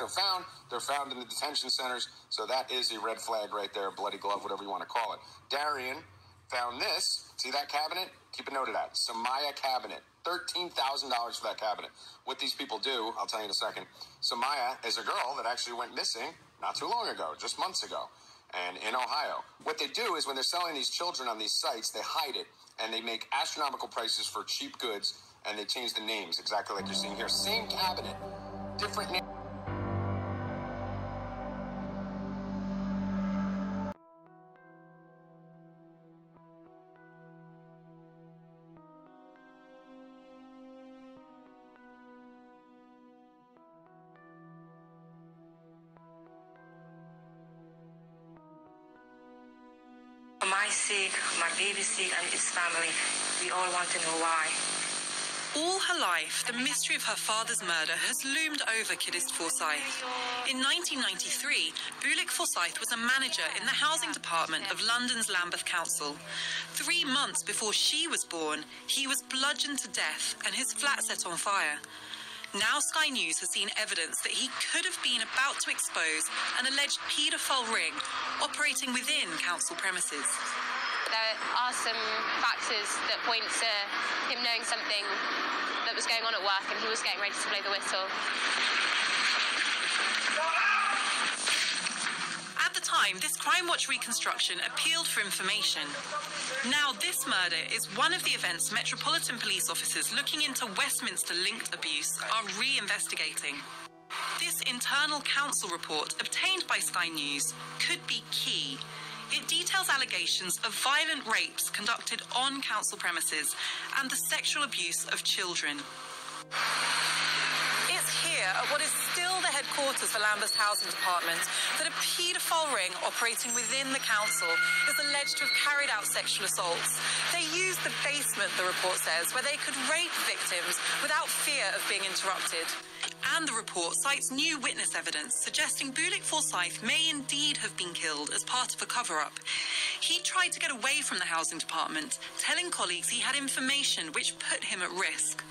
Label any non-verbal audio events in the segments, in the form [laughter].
are found. They're found in the detention centers. So that is a red flag right there, bloody glove, whatever you want to call it. Darian found this. See that cabinet? Keep a note of that. Samaya cabinet. $13,000 for that cabinet. What these people do, I'll tell you in a second. Samaya is a girl that actually went missing not too long ago, just months ago, and in Ohio. What they do is when they're selling these children on these sites, they hide it and they make astronomical prices for cheap goods and they change the names exactly like you're seeing here. Same cabinet, different name. Want to know why. All her life, the mystery of her father's murder has loomed over Kiddist Forsythe. In 1993, Bulic Forsythe was a manager in the housing department of London's Lambeth Council. Three months before she was born, he was bludgeoned to death and his flat set on fire. Now Sky News has seen evidence that he could have been about to expose an alleged paedophile ring operating within council premises. There are some factors that point to him knowing something that was going on at work and he was getting ready to blow the whistle. At the time, this Crime Watch reconstruction appealed for information. Now, this murder is one of the events Metropolitan Police officers looking into Westminster linked abuse are re investigating. This internal council report, obtained by Sky News, could be key. It details allegations of violent rapes conducted on council premises and the sexual abuse of children. It's here at what is headquarters for Lambeth Housing Department that a paedophile ring operating within the council is alleged to have carried out sexual assaults. They used the basement, the report says, where they could rape victims without fear of being interrupted. And the report cites new witness evidence suggesting Bulic Forsythe may indeed have been killed as part of a cover up. He tried to get away from the housing department, telling colleagues he had information which put him at risk.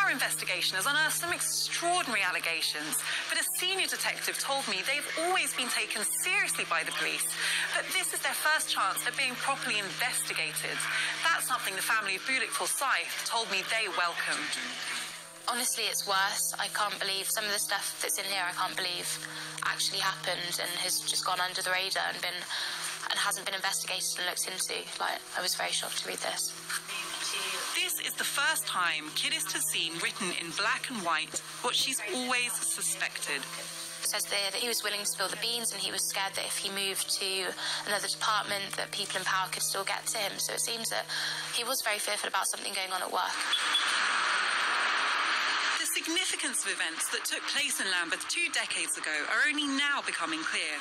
Our investigation has unearthed some extraordinary allegations, but a senior detective told me they've always been taken seriously by the police, but this is their first chance at being properly investigated. That's something the family of Bulic Forsythe told me they welcome. Honestly, it's worse. I can't believe some of the stuff that's in here. I can't believe actually happened and has just gone under the radar and been and hasn't been investigated and looked into. Like I was very shocked to read this. This is the first time Kiddist has seen written in black and white what she's always suspected. It says there that he was willing to spill the beans and he was scared that if he moved to another department that people in power could still get to him. So it seems that he was very fearful about something going on at work. The significance of events that took place in Lambeth two decades ago are only now becoming clear.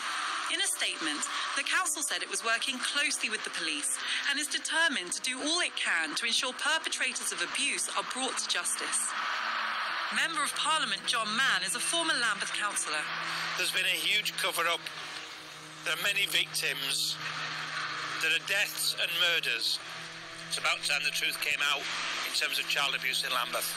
In a statement, the council said it was working closely with the police and is determined to do all it can to ensure perpetrators of abuse are brought to justice. Member of Parliament John Mann is a former Lambeth councillor. There's been a huge cover up. There are many victims. There are deaths and murders. It's about time the truth came out in terms of child abuse in Lambeth.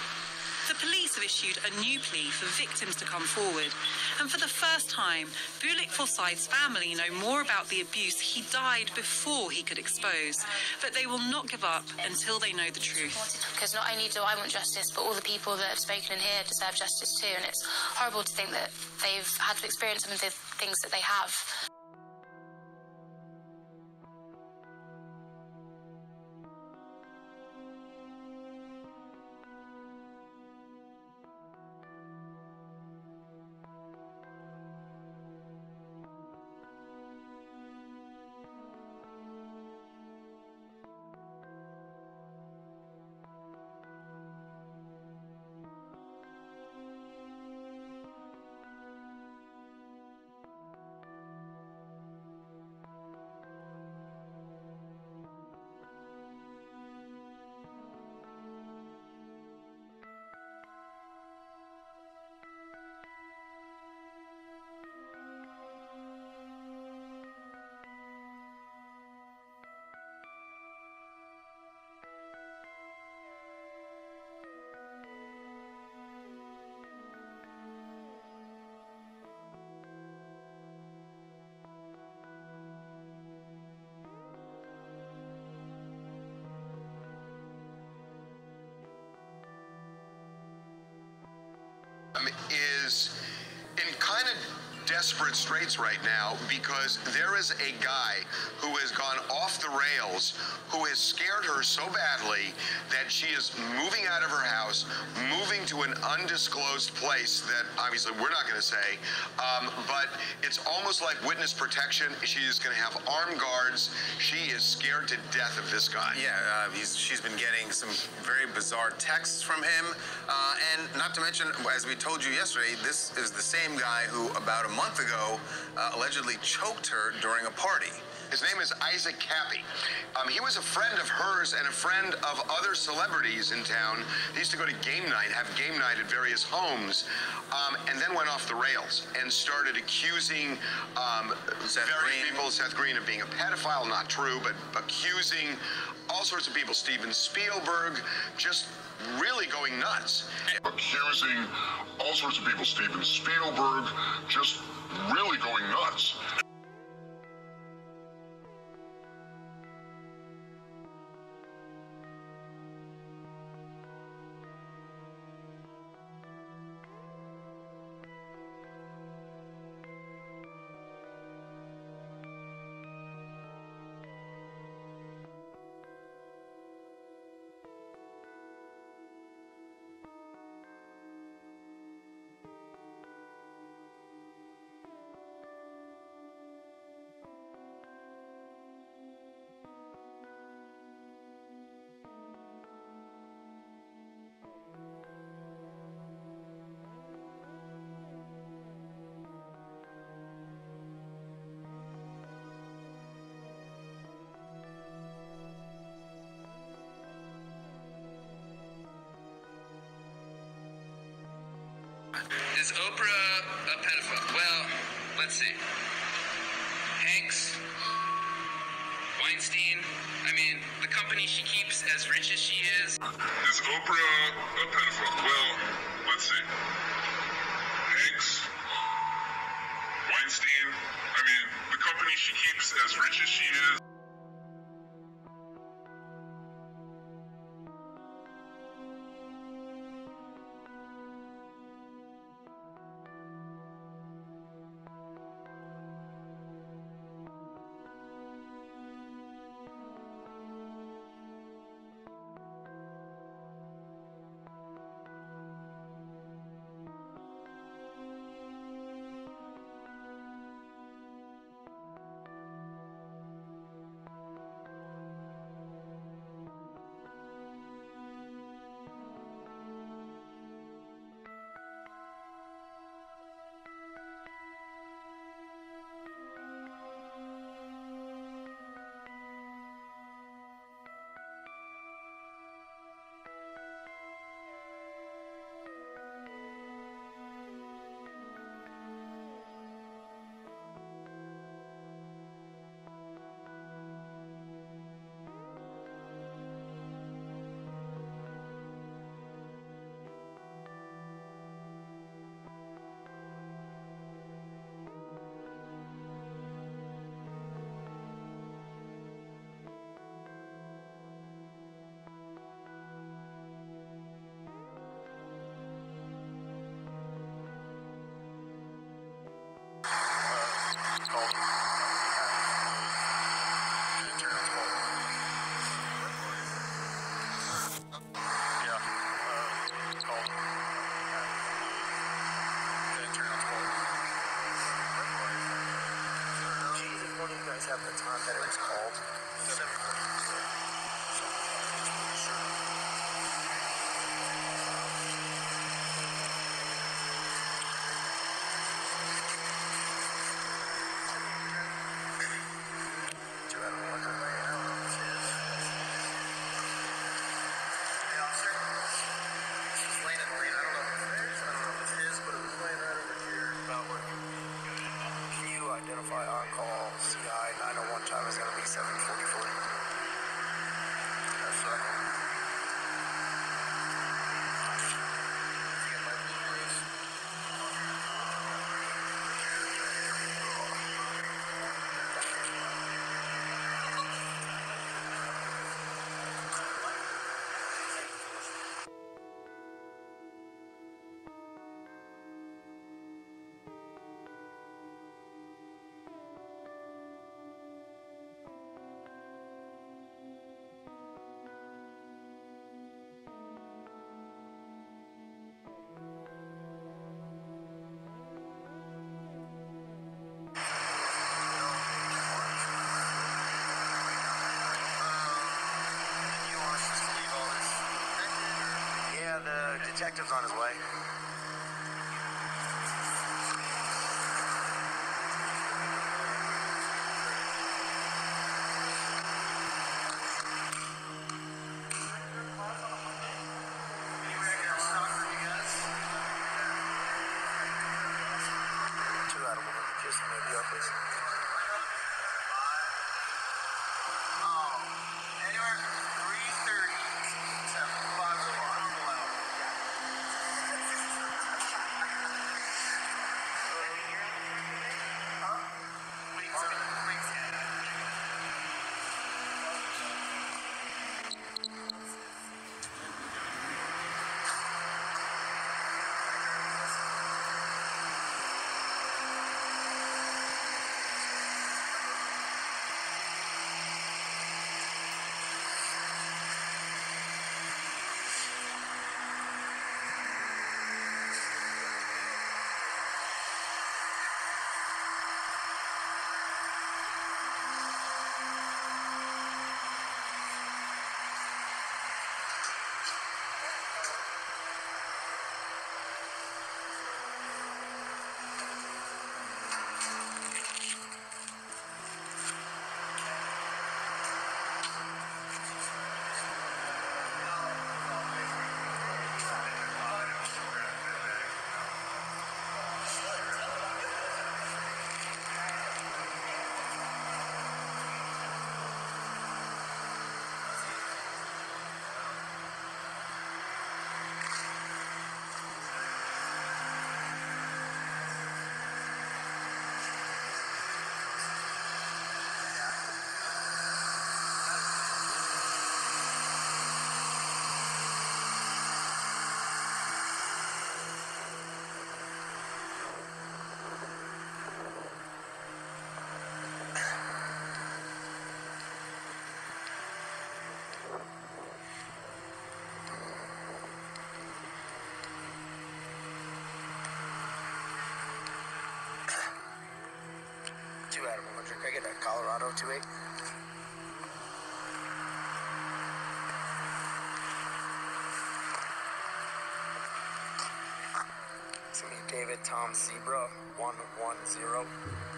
The police have issued a new plea for victims to come forward. And for the first time, Bulic Forsythe's family know more about the abuse he died before he could expose. But they will not give up until they know the truth. Because not only do I want justice, but all the people that have spoken in here deserve justice too. And it's horrible to think that they've had to experience some of the things that they have. Um, is in kind of desperate straits right now because there is a guy who has gone off the rails who has scared her so badly that she is moving out of her house, moving to an undisclosed place that obviously we're not going to say, um, but it's almost like witness protection. She is going to have armed guards. She is scared to death of this guy. Yeah, uh, she's been getting some very bizarre texts from him. Uh, and not to mention, as we told you yesterday, this is the same guy who about a month ago uh, allegedly choked her during a party. His name is Isaac Kappy. Um, he was a friend of hers and a friend of other celebrities in town. They used to go to game night, have game night at various homes, um, and then went off the rails and started accusing um, Seth various Green. people, Seth Green, of being a pedophile. Not true, but accusing all sorts of people. Steven Spielberg, just really going nuts. accusing all sorts of people, Steven Spielberg, just really going nuts. Is Oprah a pedophile? Well, let's see. Hanks, Weinstein. I mean, the company she keeps, as rich as she is. Is Oprah a pedophile? Well, let's see. Hanks, Weinstein. I mean, the company she keeps, as rich as she is. Have detective's on his way. Colorado 28? It's gonna be David Tom Zebra 110.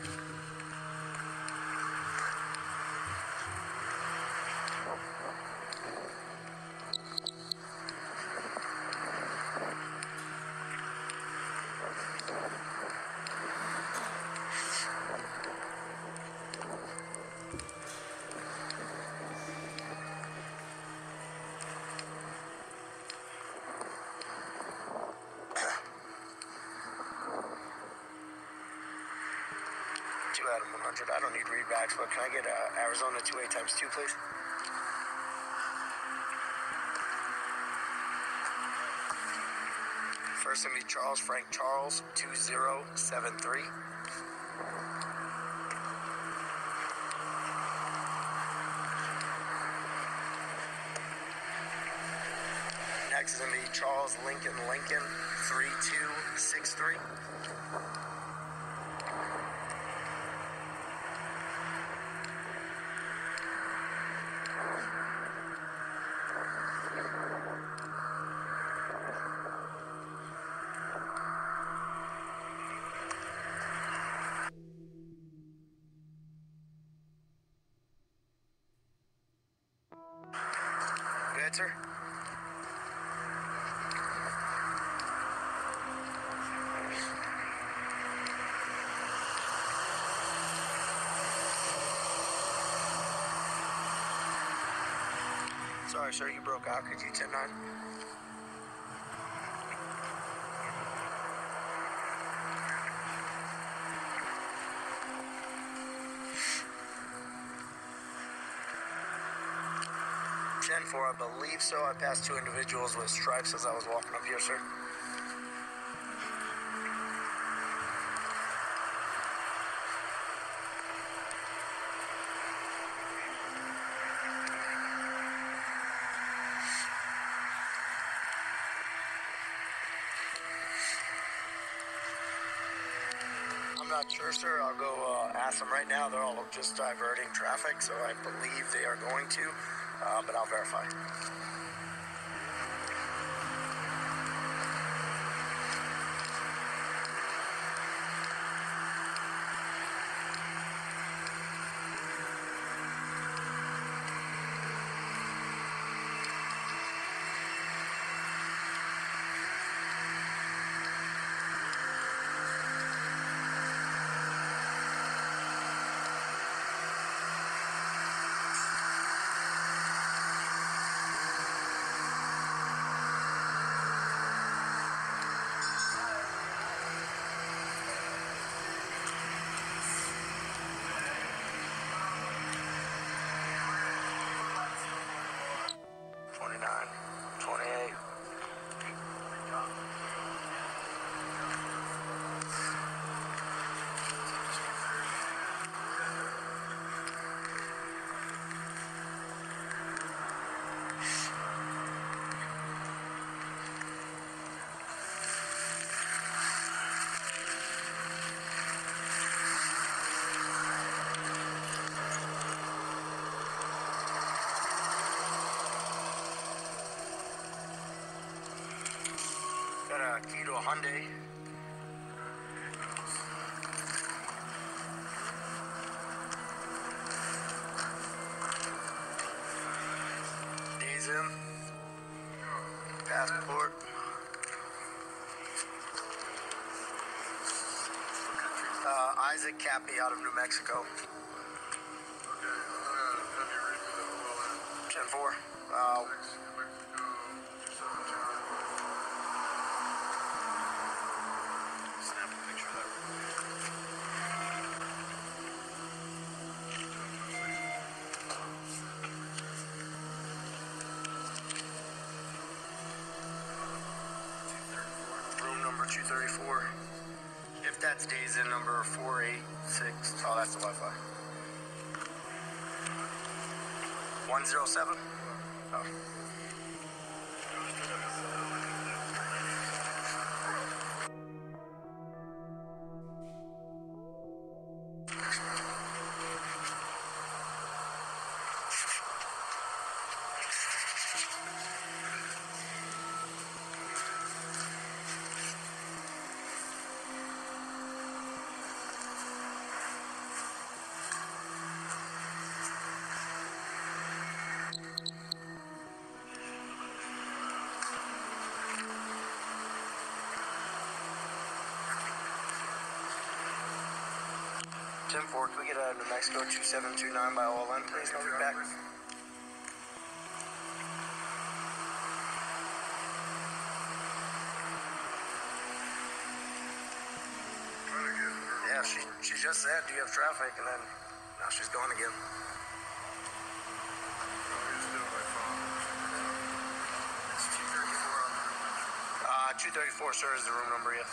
But can I get uh, Arizona 28 times 2, please? First gonna be Charles Frank Charles 2073. Next is gonna be Charles Lincoln Lincoln 3263. Sir. Sorry, sir, you broke out. Could you 10 9? I believe so. I passed two individuals with stripes as I was walking up here, sir. I'm not sure, sir. I'll go uh, ask them right now. They're all just diverting traffic, so I believe they are going to, uh, but I'll verify. Monday. Days in. Passport. Uh, Isaac Kappy out of New Mexico. 234. If that's days in number 486. Oh, that's the Wi Fi. 107? Oh. Ten four, can we get a New Mexico 2729 by OLN, please? No read back. Yeah, she, she just said, do you have traffic? And then now she's gone again. Uh, 234, sir, is the room number, yes.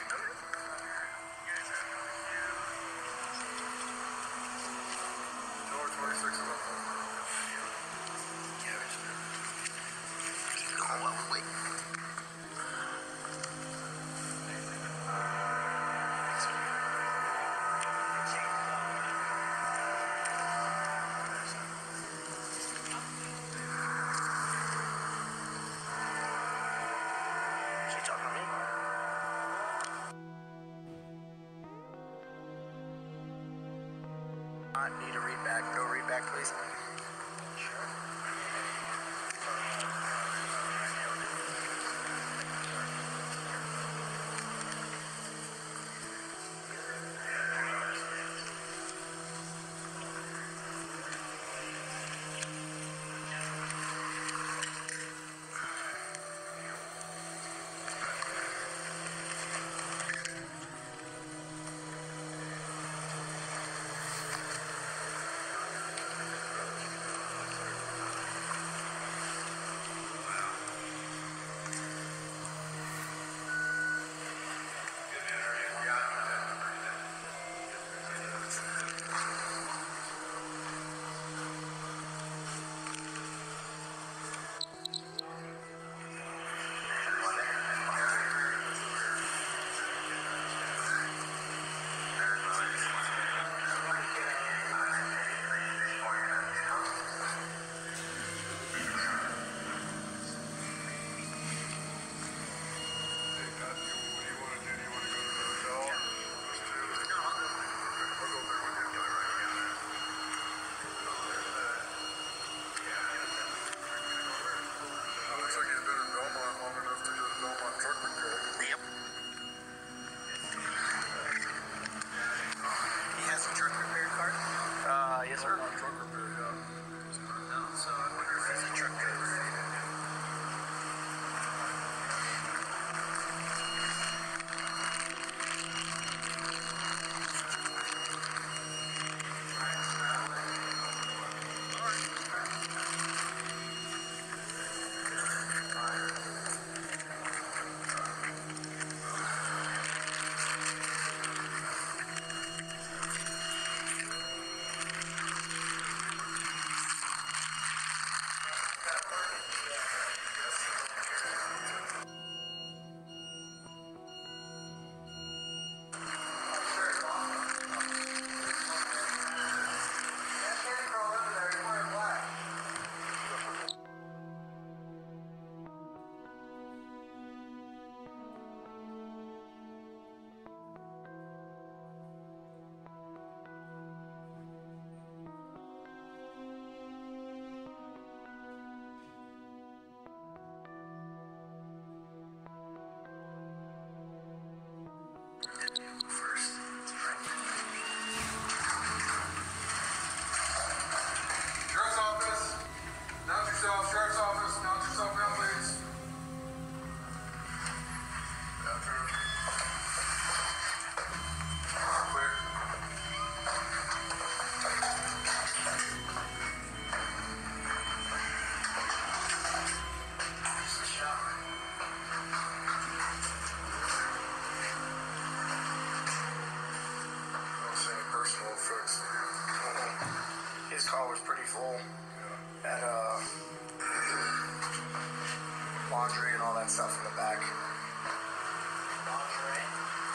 Stuff in the back.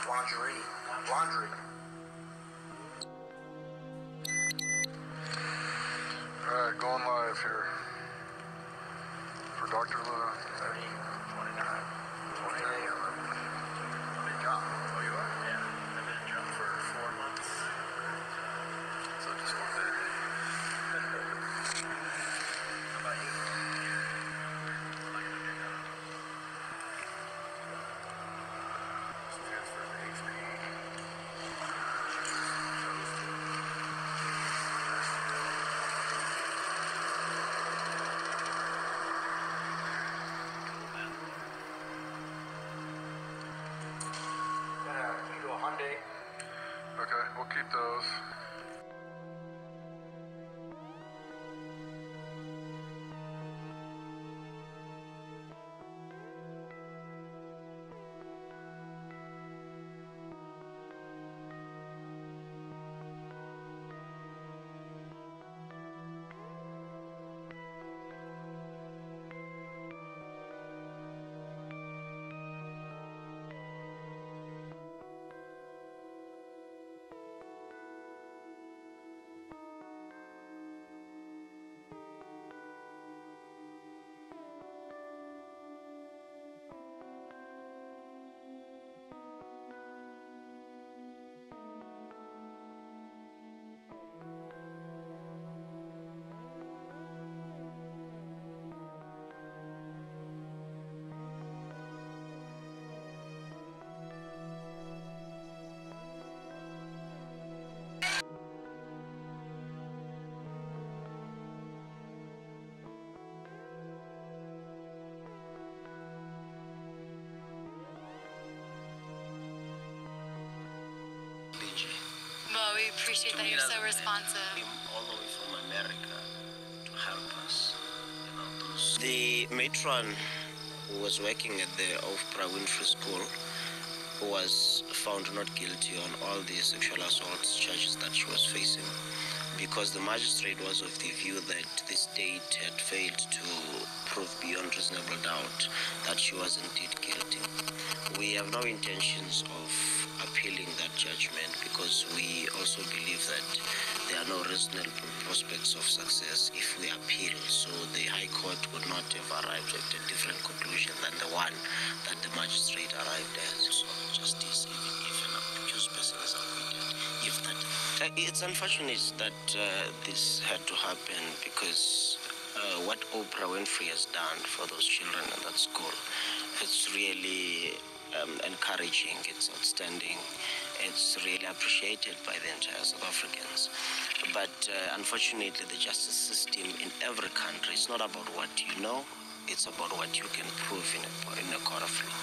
Lingerie. Laundry. Appreciate that you're so responsive. all the way from America to help us. You know, those... The matron who was working at the Oprah Winfrey School was found not guilty on all the sexual assault charges that she was facing because the magistrate was of the view that the state had failed to prove beyond reasonable doubt that she was indeed guilty. We have no intentions of appealing that judgment because we also believe that there are no reasonable prospects of success if we appeal. So the High Court would not have arrived at a different conclusion than the one that the magistrate arrived at. So justice, even if an accused person is acquitted, if that. Uh, it's unfortunate that uh, this had to happen because uh, what Oprah Winfrey has done for those children in that school, it's really um, encouraging, it's outstanding, it's really appreciated by the entire South Africans. But uh, unfortunately, the justice system in every country is not about what you know, it's about what you can prove in a, in a court of law.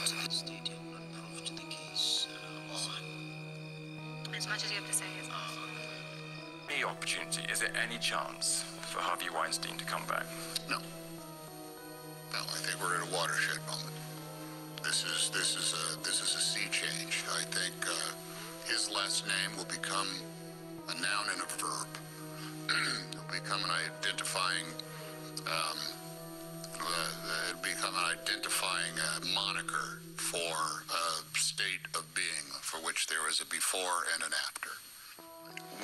But the state have not proved the case uh. As much as you have to say is Any opportunity, is there any chance for Harvey Weinstein to come back? No. No, I think we're at a watershed moment. This is this is a this is a sea change. I think uh, his last name will become a noun and a verb. [clears throat] It'll become an identifying. Um, uh, it'll become an identifying uh, moniker for a state of being for which there is a before and an after.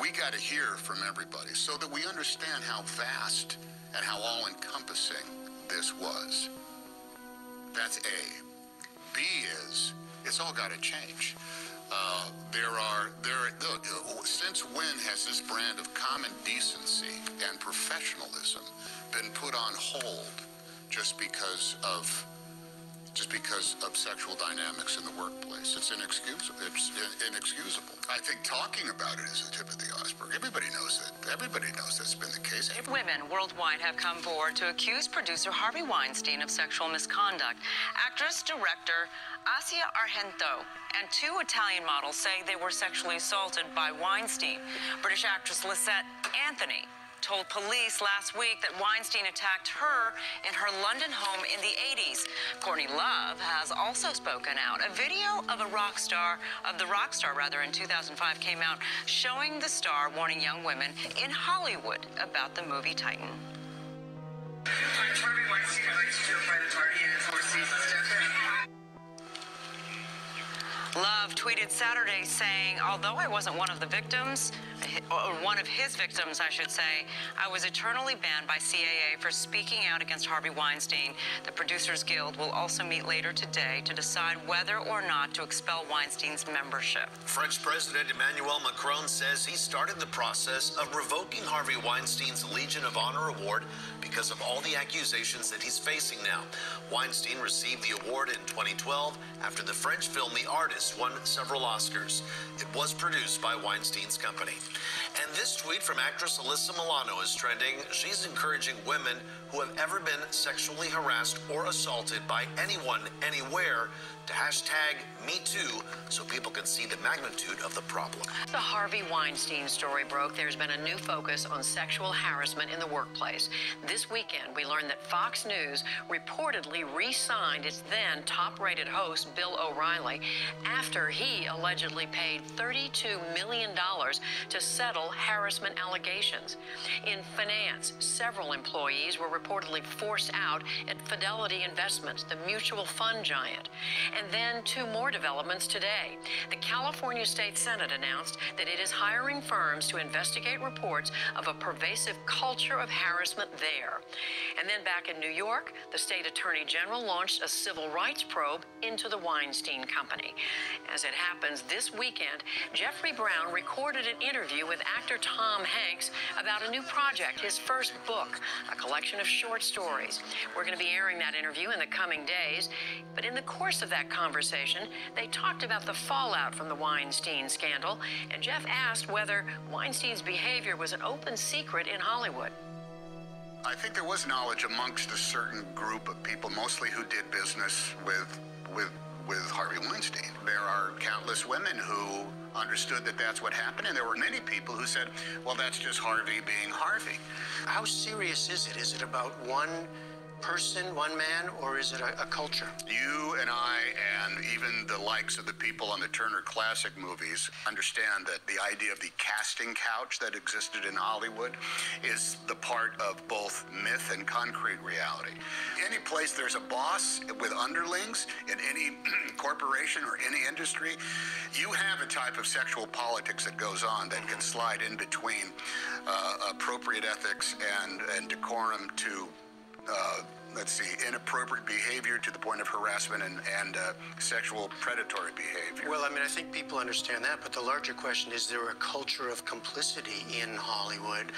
We got to hear from everybody so that we understand how vast and how all encompassing this was. That's A. B is it's all got to change. Uh, there are there. Look, since when has this brand of common decency and professionalism been put on hold just because of just because of sexual dynamics in the workplace? It's inexcusable. It's inexcusable. I think talking about it is the tip of the iceberg. Everybody knows that. Everybody knows that's been the case. Women worldwide have come forward to accuse producer Harvey Weinstein of sexual misconduct. Actress, director Asia Argento and two Italian models say they were sexually assaulted by Weinstein. British actress Lysette Anthony told police last week that Weinstein attacked her in her London home in the 80s. Courtney Love has also spoken out. A video of a rock star, of the rock star rather, in 2005 came out showing the star warning young women in Hollywood about the movie Titan. To a party in his Four Seasons Love tweeted Saturday saying, although I wasn't one of the victims, or one of his victims, I should say, I was eternally banned by CAA for speaking out against Harvey Weinstein. The Producers Guild will also meet later today to decide whether or not to expel Weinstein's membership. French President Emmanuel Macron says he started the process of revoking Harvey Weinstein's Legion of Honor award because of all the accusations that he's facing now. Weinstein received the award in 2012 after the French film The Artist won several Oscars. It was produced by Weinstein's company. And this tweet from actress Alyssa Milano is trending. She's encouraging women who have ever been sexually harassed or assaulted by anyone, anywhere, to hashtag MeToo so people can see the magnitude of the problem. The Harvey Weinstein story broke. There's been a new focus on sexual harassment in the workplace. This weekend, we learned that Fox News reportedly re signed its then top rated host, Bill O'Reilly, after he allegedly paid $32 million to settle harassment allegations. In finance, several employees were reportedly forced out at Fidelity Investments, the mutual fund giant. And then two more developments today. The California State Senate announced that it is hiring firms to investigate reports of a pervasive culture of harassment there. And then back in New York, the state attorney general launched a civil rights probe into the Weinstein Company. As it happens, this weekend, Jeffrey Brown recorded an interview with actor Tom Hanks about a new project, his first book, a collection of short stories. We're going to be airing that interview in the coming days. But in the course of that conversation, they talked about the fallout from the Weinstein scandal, and Jeff asked whether Weinstein's behavior was an open secret in Hollywood. I think there was knowledge amongst a certain group of people, mostly who did business with with with Harvey Weinstein. There are countless women who understood that that's what happened, and there were many people who said, "Well, that's just Harvey being Harvey." How serious is it? Is it about one person, one man, or is it a, a, culture? You and I, and even the likes of the people on the Turner Classic movies, understand that the idea of the casting couch that existed in Hollywood is the part of both myth and concrete reality. Any place there's a boss with underlings in any [clears throat] corporation or any industry, you have a type of sexual politics that goes on that can slide in between uh, appropriate ethics and, and decorum to uh, let's see, inappropriate behavior to the point of harassment and, and uh, sexual predatory behavior. Well, I mean, I think people understand that, but the larger question is there a culture of complicity in Hollywood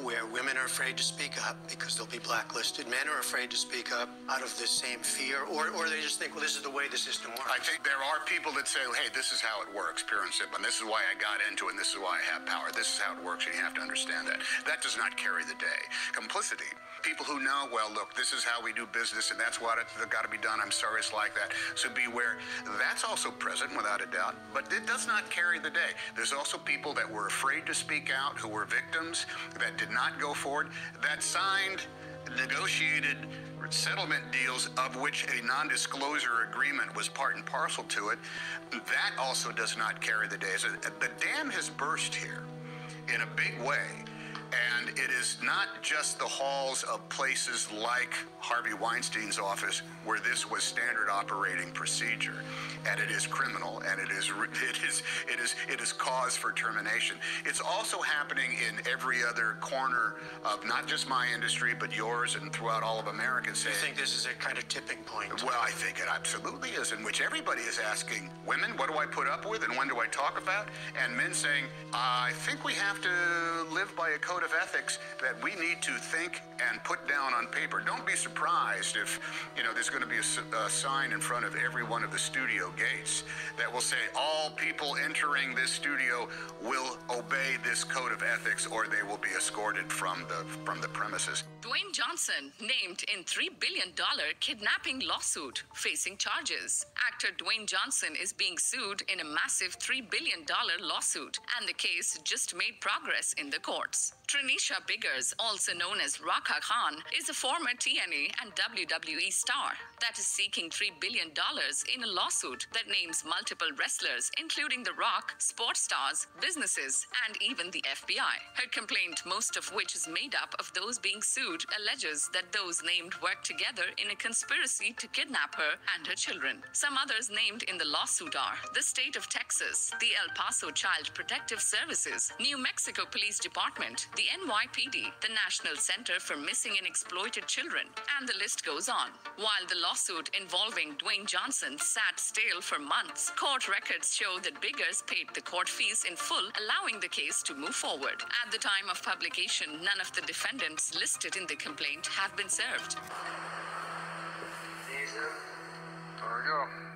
where women are afraid to speak up because they'll be blacklisted, men are afraid to speak up out of the same fear, or, or they just think, well, this is the way the system works? I think there are people that say, hey, this is how it works, pure and simple, and this is why I got into it, and this is why I have power. This is how it works, and you have to understand that. That does not carry the day. Complicity people who know, well, look, this is how we do business and that's what it's got to be done. I'm sorry it's like that. So beware. That's also present without a doubt, but it does not carry the day. There's also people that were afraid to speak out, who were victims, that did not go forward, that signed negotiated settlement deals of which a non-disclosure agreement was part and parcel to it that also does not carry the day so the dam has burst here in a big way and it is not just the halls of places like Harvey Weinstein's office where this was standard operating procedure, and it is criminal, and it is [laughs] it is it is it is cause for termination. It's also happening in every other corner of not just my industry but yours and throughout all of America. Saying, you think this is a kind of tipping point? Well, I think it absolutely is, in which everybody is asking women, "What do I put up with, and when do I talk about?" And men saying, "I think we have to live by a code." Code of ethics that we need to think and put down on paper. Don't be surprised if, you know, there's going to be a, a sign in front of every one of the studio gates that will say all people entering this studio will obey this code of ethics or they will be escorted from the from the premises. Dwayne Johnson named in $3 billion kidnapping lawsuit facing charges. Actor Dwayne Johnson is being sued in a massive $3 billion lawsuit, and the case just made progress in the courts. Trinisha Biggers, also known as Rhaka Khan, is a former TNA and WWE star that is seeking $3 billion in a lawsuit that names multiple wrestlers, including The Rock, sports stars, businesses, and even the FBI. Her complaint, most of which is made up of those being sued, alleges that those named worked together in a conspiracy to kidnap her and her children. Some others named in the lawsuit are the state of Texas, the El Paso Child Protective Services, New Mexico Police Department, the NYPD, the National Center for Missing and Exploited Children, and the list goes on. While the lawsuit involving Dwayne Johnson sat stale for months, court records show that Biggers paid the court fees in full, allowing the case to move forward. At the time of publication, none of the defendants listed in the complaint have been served. There we go.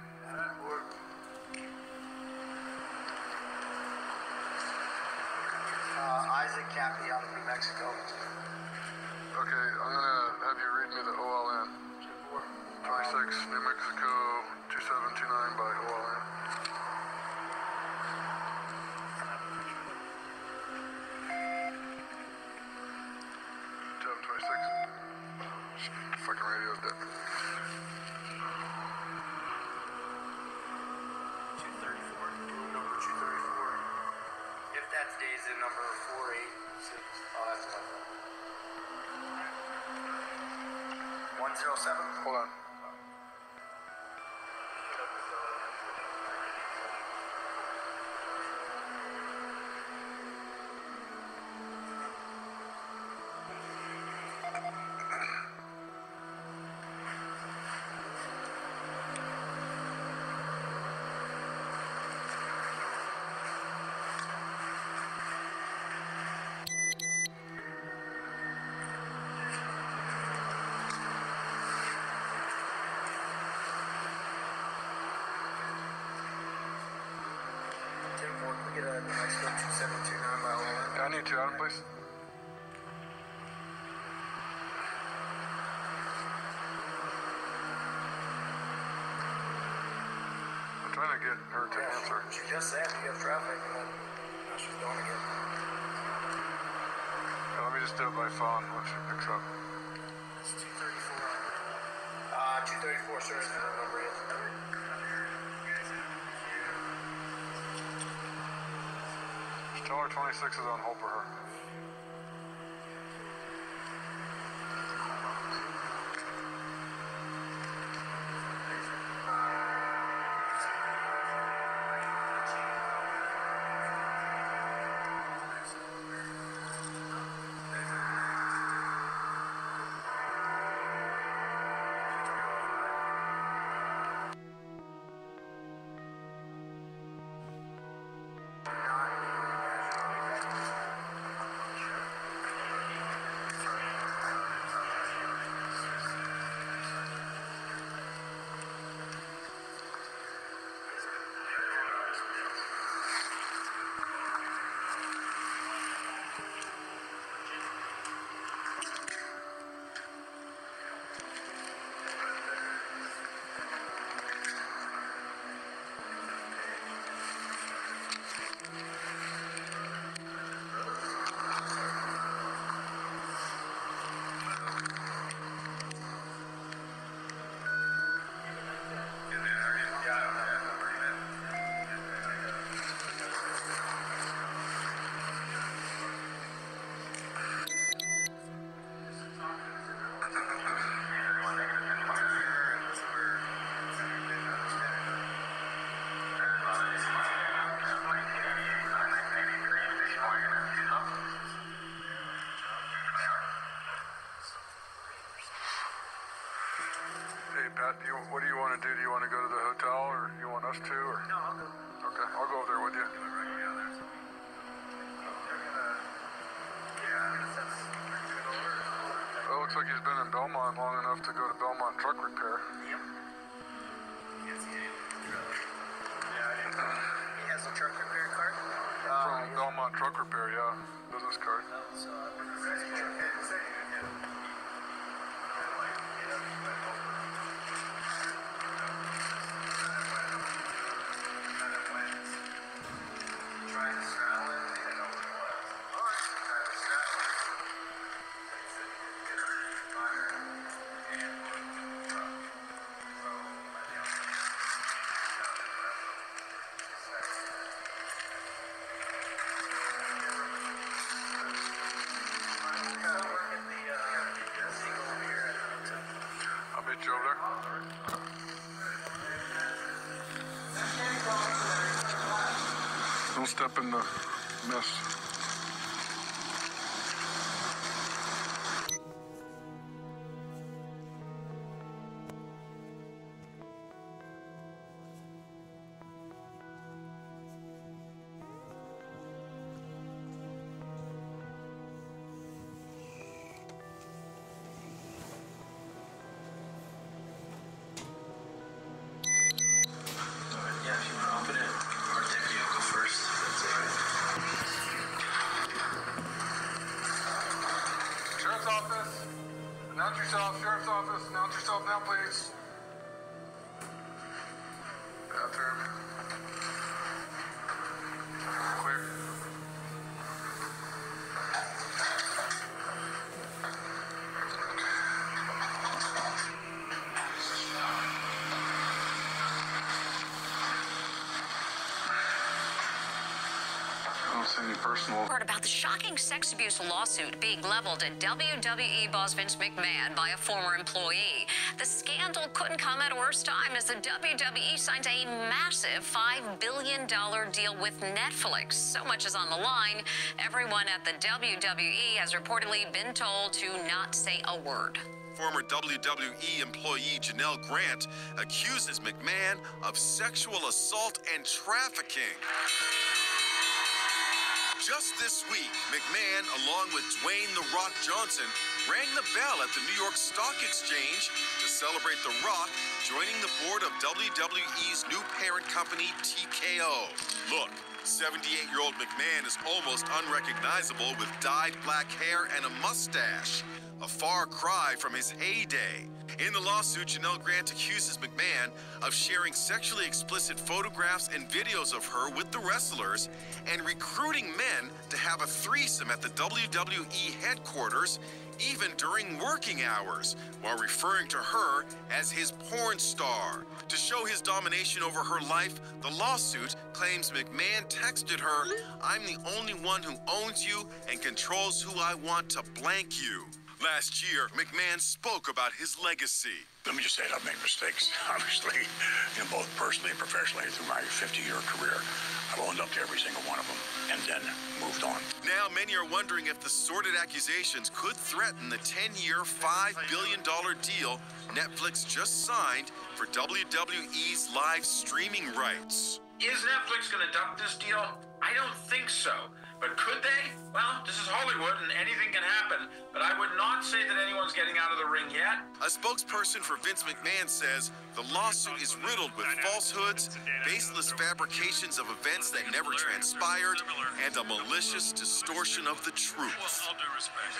Uh, Isaac Kappy out of New Mexico. Okay, I'm gonna have you read me the OLN. 26, New Mexico, 2729 by OLN. Number four eight six. Oh, that's zero seven. Hold on. Yeah, I need two, Adam, please. I'm trying to get her to Yeah, answer. She just said we have traffic, and then now she's going again. Yeah, let me just do it by phone when she picks up. It's two thirty-four. Uh, two thirty-four, sir. Is the number tell her 26 is on hold for her. Pat, do you, what do you want to do? Do you want to go to the hotel or you want us to? Or? No, I'll go. Okay, I'll go over there with you. Well, it looks like he's been in Belmont long enough to go to Belmont Truck Repair. Yep. He has a truck repair card. From Belmont Truck Repair, yeah. Business card. So, you step in the mess. Office. Announce yourself. Sheriff's office. Announce yourself now, please. Bathroom. Personal. Heard about the shocking sex abuse lawsuit being leveled at WWE boss Vince McMahon by a former employee. The scandal couldn't come at a worse time as the WWE signed a massive $5 billion deal with Netflix. So much is on the line. Everyone at the WWE has reportedly been told to not say a word. Former WWE employee Janelle Grant accuses McMahon of sexual assault and trafficking. Just this week, McMahon, along with Dwayne The Rock Johnson, rang the bell at the New York Stock Exchange to celebrate The Rock joining the board of WWE's new parent company, TKO. Look, 78 year old McMahon is almost unrecognizable with dyed black hair and a mustache, a far cry from his heyday. In the lawsuit, Janelle Grant accuses McMahon of sharing sexually explicit photographs and videos of her with the wrestlers and recruiting men to have a threesome at the WWE headquarters, even during working hours, while referring to her as his porn star. To show his domination over her life, the lawsuit claims McMahon texted her, I'm the only one who owns you and controls who I want to blank you. Last year, McMahon spoke about his legacy. Let me just say it, I've made mistakes, obviously, you know, both personally and professionally through my 50-year career. I've owned up to every single one of them and then moved on. Now, many are wondering if the sordid accusations could threaten the 10 year, $5 billion deal Netflix just signed for WWE's live streaming rights. Is Netflix going to dump this deal? I don't think so. But could they? Well, this is Hollywood and anything can happen, but I would not say that anyone's getting out of the ring yet. A spokesperson for Vince McMahon says the lawsuit is riddled with falsehoods, baseless fabrications of events that never transpired, and a malicious distortion of the truth.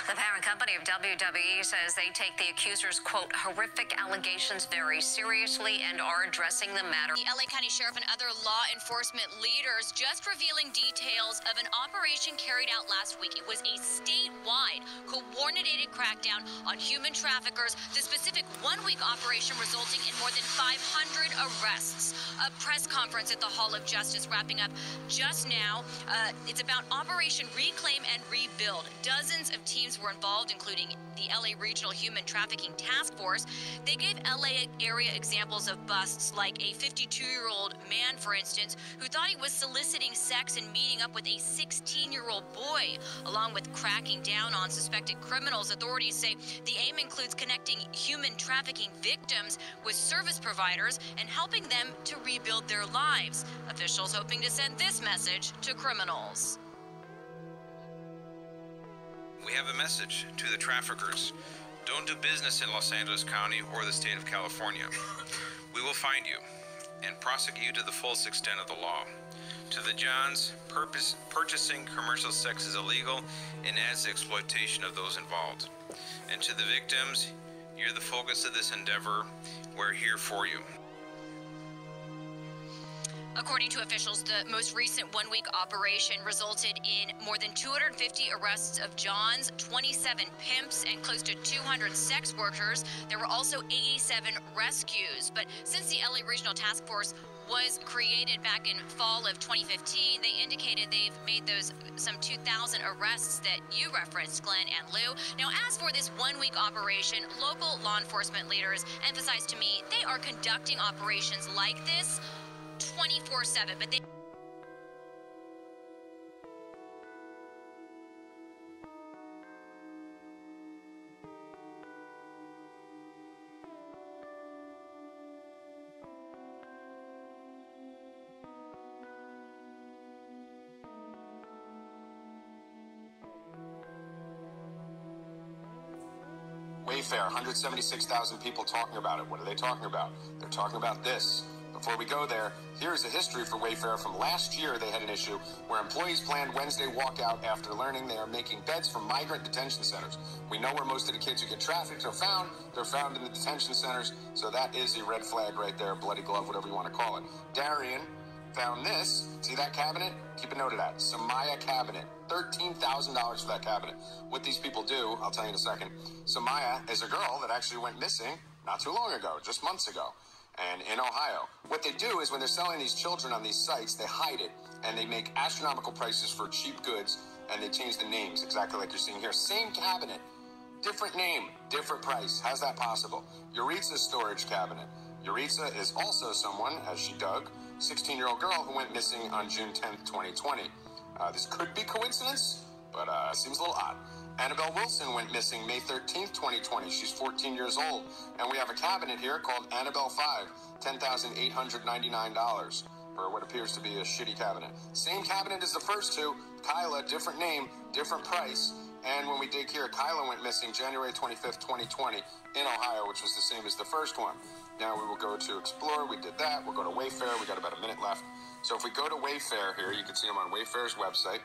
The parent company of WWE says they take the accusers' quote horrific allegations very seriously and are addressing the matter. The LA County Sheriff and other law enforcement leaders just revealing details of an operation carried out last week. It was a statewide coordinated crackdown on human traffickers. The specific one week operation resulting in more than 500 arrests. A press conference at the Hall of Justice wrapping up just now. Uh, it's about Operation Reclaim and Rebuild. Dozens of teams were involved, including the LA Regional Human Trafficking Task Force. They gave LA area examples of busts, like a 52 year old man, for instance, who thought he was soliciting sex and meeting up with a 16 year old boy. Along with cracking down on suspected criminals, authorities say the aim includes connecting human trafficking victims with service providers and helping them to rebuild their lives. Officials hoping to send this message to criminals. We have a message to the traffickers. Don't do business in Los Angeles County or the state of California. [laughs] We will find you and prosecute you to the fullest extent of the law. To the Johns, purpose, purchasing commercial sex is illegal and adds to exploitation of those involved. And to the victims, you're the focus of this endeavor. We're here for you. According to officials, the most recent one week operation resulted in more than 250 arrests of Johns, 27 pimps, and close to 200 sex workers. There were also 87 rescues. But since the LA Regional Task Force was created back in fall of 2015. They indicated they've made those some 2,000 arrests that you referenced, Glenn and Lou. Now, as for this one-week operation, local law enforcement leaders emphasized to me they are conducting operations like this 24/7, but they Wayfair, 176,000 people talking about it. What are they talking about? They're talking about this. Before we go there, here's a history for Wayfair from last year. They had an issue where employees planned Wednesday walkout after learning they are making beds for migrant detention centers. We know where most of the kids who get trafficked are found. They're found in the detention centers, so that is a red flag right there, bloody glove, whatever you want to call it. Darian found this. See that cabinet? Keep a note of that. Samaya cabinet. $13,000 for that cabinet. What these people do, I'll tell you in a second. Samaya is a girl that actually went missing not too long ago, just months ago, and in Ohio. What they do is when they're selling these children on these sites, they hide it and they make astronomical prices for cheap goods and they change the names exactly like you're seeing here. Same cabinet, different name, different price. How's that possible? Yaritza's storage cabinet. Yaritza is also someone, as she dug, 16 year old girl who went missing on June 10th, 2020. Uh, this could be coincidence, but uh, seems a little odd. Annabelle Wilson went missing May 13th, 2020. She's 14 years old. And we have a cabinet here called Annabelle 5, $10,899 for what appears to be a shitty cabinet. Same cabinet as the first two. Kyla, different name, different price. And when we dig here, Kyla went missing January 25th, 2020 in Ohio, which was the same as the first one. Now we will go to Explore. We did that. We'll go to Wayfair. We got about a minute left. So if we go to Wayfair here, you can see them on Wayfair's website.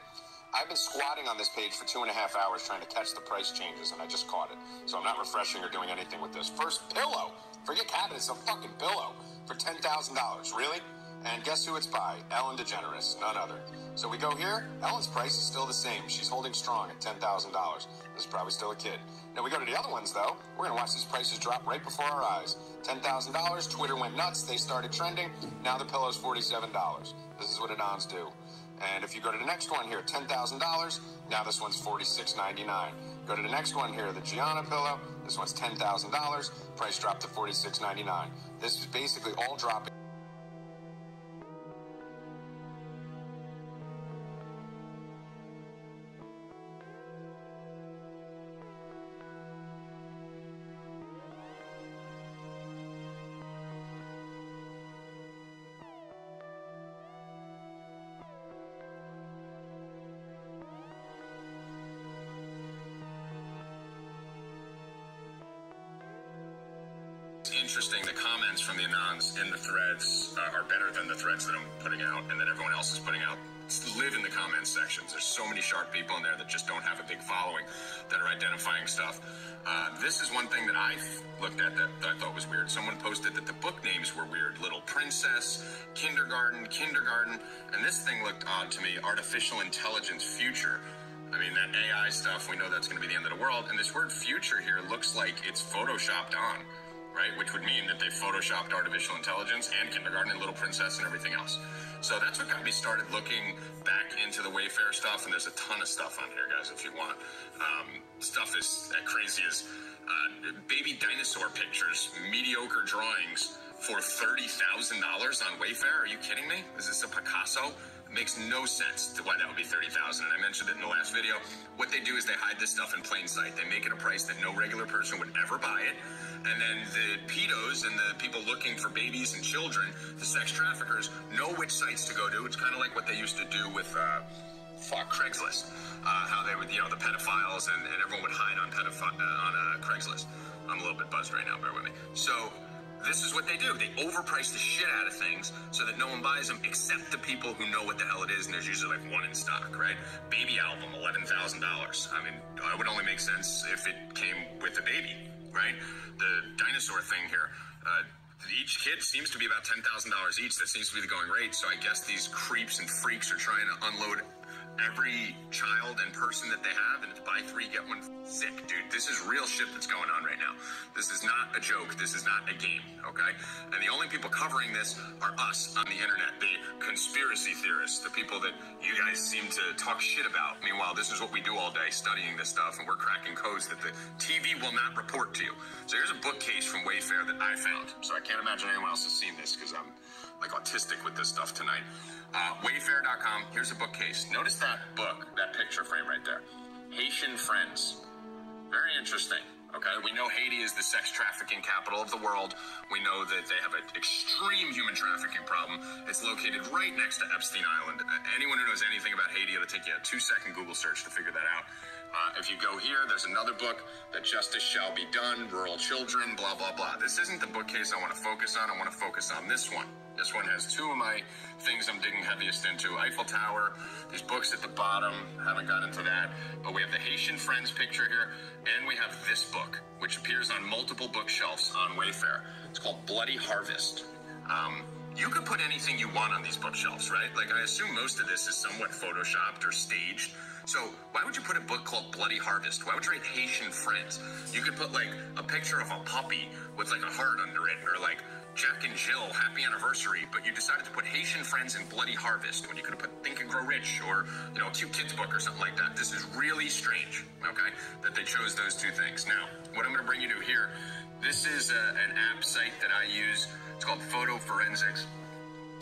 I've been squatting on this page for two and a half hours trying to catch the price changes, and I just caught it. So I'm not refreshing or doing anything with this. First pillow. Forget cabinets, a fucking pillow for $10,000. Really? And guess who it's by? Ellen DeGeneres, none other. So we go here. Ellen's price is still the same. She's holding strong at $10,000. This is probably still a kid. Now we go to the other ones, though. We're going to watch these prices drop right before our eyes. $10,000. Twitter went nuts. They started trending. Now the pillow's $47. This is what Anons do. And if you go to the next one here, $10,000. Now this one's $46.99. Go to the next one here, the Gianna pillow. This one's $10,000. Price dropped to $46.99. This is basically all dropping. Threads that I'm putting out and that everyone else is putting out. Live in the comments sections. There's so many sharp people in there that just don't have a big following that are identifying stuff. Uh, this is one thing that I looked at that, that I thought was weird. Someone posted that the book names were weird. Little Princess, Kindergarten, Kindergarten, and this thing looked odd to me. Artificial Intelligence Future. I mean, that AI stuff, we know that's going to be the end of the world. And this word future here looks like it's photoshopped on, right? Which would mean that they photoshopped artificial intelligence and kindergarten and Little Princess and everything else. So that's what got me started looking back into the Wayfair stuff. And there's a ton of stuff on here, guys, if you want. Um, stuff is that crazy as uh, baby dinosaur pictures, mediocre drawings for $30,000 on Wayfair. Are you kidding me? Is this a Picasso? Makes no sense to why that would be 30000 and I mentioned it in the last video. What they do is they hide this stuff in plain sight. They make it a price that no regular person would ever buy it. And then the pedos and the people looking for babies and children, the sex traffickers, know which sites to go to. It's kind of like what they used to do with uh, fuck, Craigslist. Uh, how they would, you know, the pedophiles and, and everyone would hide on, pedophi- uh, on uh, Craigslist. I'm a little bit buzzed right now, bear with me. So this is what they do. They overprice the shit out of things so that no one buys them except the people who know what the hell it is, and there's usually like one in stock, right? Baby album, eleven thousand dollars. I mean, it would only make sense if it came with a baby, right? The dinosaur thing here. Uh, each kid seems to be about ten thousand dollars each. That seems to be the going rate. So I guess these creeps and freaks are trying to unload every child and person that they have, and it's buy three, get one sick, dude. This is real shit that's going on right now. This is not a joke. This is not a game, okay? And the only people covering this are us on the internet, the conspiracy theorists, the people that you guys seem to talk shit about. Meanwhile, this is what we do all day, studying this stuff, and we're cracking codes that the TV will not report to you. So here's a bookcase from Wayfair that I found. So I can't imagine anyone else has seen this because I'm like autistic with this stuff tonight. Uh, Wayfair.com. Here's a bookcase. Notice that book, that picture frame right there. Haitian Friends. Very interesting. Okay, we know Haiti is the sex trafficking capital of the world. We know that they have an extreme human trafficking problem. It's located right next to Epstein Island. Uh, anyone who knows anything about Haiti, it'll take you a two second Google search to figure that out. Uh, if you go here, there's another book, That Justice Shall Be Done, Rural Children, blah, blah, blah. This isn't the bookcase I want to focus on. I want to focus on this one. This one has two of my things I'm digging heaviest into Eiffel Tower, these books at the bottom. Haven't got into that. But we have the Haitian Friends picture here, and we have this book, which appears on multiple bookshelves on Wayfair. It's called Bloody Harvest. Um, you could put anything you want on these bookshelves, right? Like, I assume most of this is somewhat photoshopped or staged. So, why would you put a book called Bloody Harvest? Why would you write Haitian Friends? You could put, like, a picture of a puppy with, like, a heart under it, or, like, Jack and Jill, happy anniversary, but you decided to put Haitian Friends in Bloody Harvest when you could have put Think and Grow Rich or, you know, cute kids book or something like that. This is really strange, okay, that they chose those two things. Now, what I'm going to bring you to here, this is a, an app site that I use. It's called FotoForensics.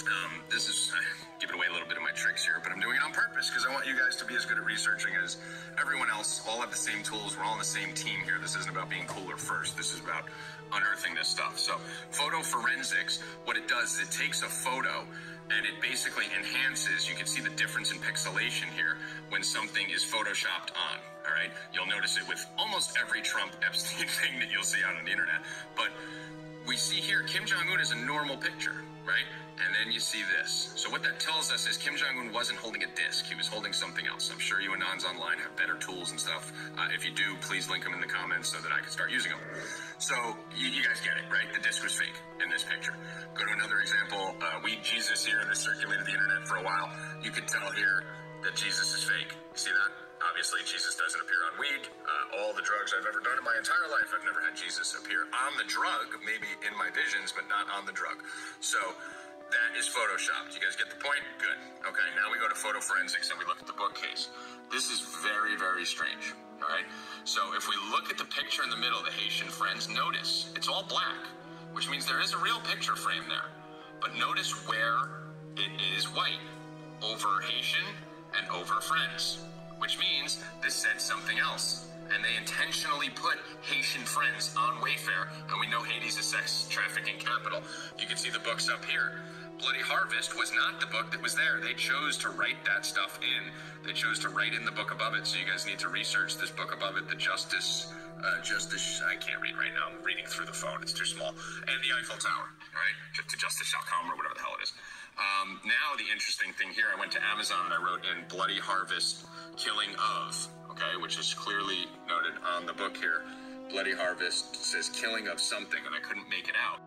Um, this is [laughs] giving away a little bit of my tricks here, but I'm doing it on purpose because I want you guys to be as good at researching as everyone else. All have the same tools. We're all on the same team here. This isn't about being cooler first. This is about unearthing this stuff. So, photo forensics, what it does is it takes a photo and it basically enhances. You can see the difference in pixelation here when something is photoshopped on. All right, you'll notice it with almost every Trump [laughs] Epstein thing that you'll see out on the internet. But we see here Kim Jong Un is a normal picture, right? And then you see this. So what that tells us is Kim Jong Un wasn't holding a disc; he was holding something else. I'm sure you and Anons online have better tools and stuff. Uh, if you do, please link them in the comments so that I can start using them. So you, you guys get it, right? The disc was fake in this picture. Go to another example. Uh, we Jesus here. This circulated the internet for a while. You can tell here that Jesus is fake. See that? Obviously, Jesus doesn't appear on weed. Uh, all the drugs I've ever done in my entire life, I've never had Jesus appear on the drug, maybe in my visions, but not on the drug. So that is photoshopped. You guys get the point? Good. Okay, now we go to photo forensics and we look at the bookcase. This is very, very strange. All right. So if we look at the picture in the middle, the Haitian friends, notice it's all black, which means there is a real picture frame there. But notice where it is white over Haitian and over friends, which means this said something else. And they intentionally put Haitian friends on Wayfair, and we know Haiti's a sex trafficking capital. You can see the books up here. Bloody Harvest was not the book that was there. They chose to write that stuff in. They chose to write in the book above it. So you guys need to research this book above it, the Justice, uh, Justice. I can't read right now. I'm reading through the phone. It's too small. And the Eiffel Tower. Right, to justice.com or whatever the hell it is. Um, now the interesting thing here, I went to Amazon and I wrote in Bloody Harvest, Killing of. Okay, which is clearly noted on the book here. Bloody Harvest says killing of something, and I couldn't make it out.